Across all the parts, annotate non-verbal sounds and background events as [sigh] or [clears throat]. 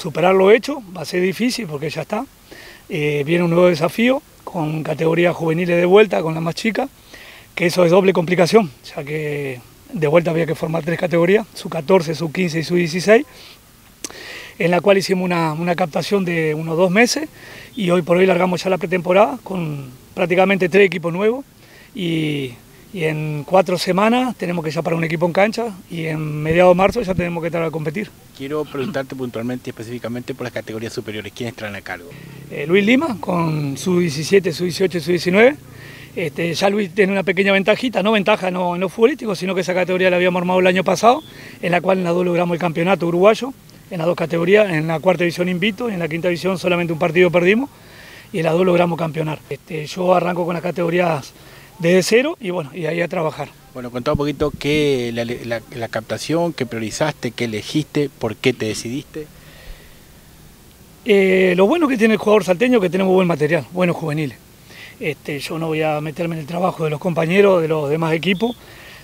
superar lo hecho, va a ser difícil porque ya está. Eh, viene un nuevo desafío con categorías juveniles de vuelta, con la más chica, que eso es doble complicación, ya que de vuelta había que formar tres categorías, su 14, su 15 y su 16, en la cual hicimos una, una captación de unos dos meses y hoy por hoy largamos ya la pretemporada con prácticamente tres equipos nuevos y y en cuatro semanas tenemos que ya para un equipo en cancha y en mediados de marzo ya tenemos que estar a competir. Quiero preguntarte puntualmente y específicamente por las categorías superiores, ¿quiénes traen a cargo? Eh, Luis Lima con su 17, su 18 y su 19. Este, ya Luis tiene una pequeña ventajita, no ventaja no, en lo futbolístico, sino que esa categoría la habíamos armado el año pasado, en la cual en la dos logramos el campeonato uruguayo, en las dos categorías, en la cuarta división invito, en la quinta división solamente un partido perdimos y en las dos logramos campeonar. Este, yo arranco con las categorías desde cero y bueno, y ahí a trabajar. Bueno, contá un poquito qué la, la, captación, qué priorizaste, qué elegiste, por qué te decidiste. Eh, lo bueno que tiene el jugador salteño es que tenemos buen material, buenos juveniles. Este, yo no voy a meterme en el trabajo de los compañeros, de los demás equipos.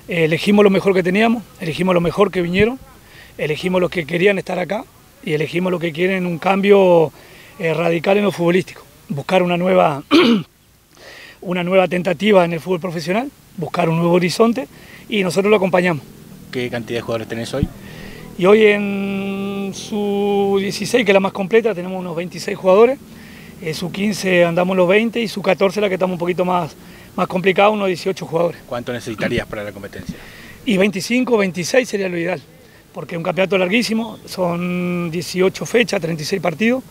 Eh, elegimos lo mejor que teníamos, elegimos lo mejor que vinieron, elegimos los que querían estar acá y elegimos lo que quieren un cambio eh, radical en lo futbolístico. Buscar una nueva [clears throat] una nueva tentativa en el fútbol profesional, buscar un nuevo horizonte y nosotros lo acompañamos. ¿Qué cantidad de jugadores tenés hoy? Y hoy en su 16, que es la más completa, tenemos unos 26 jugadores. En su 15 andamos los 20 y su 14 la que estamos un poquito más, más complicado, unos 18 jugadores. ¿Cuánto necesitarías para la competencia? Y 25, 26 sería lo ideal, porque es un campeonato larguísimo, son 18 fechas, 36 partidos.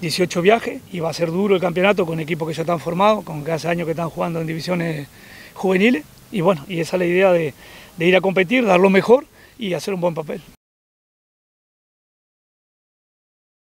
18 viajes y va a ser duro el campeonato con equipos que ya están formados, con que hace años que están jugando en divisiones juveniles y bueno, y esa es la idea de, de ir a competir, dar lo mejor y hacer un buen papel.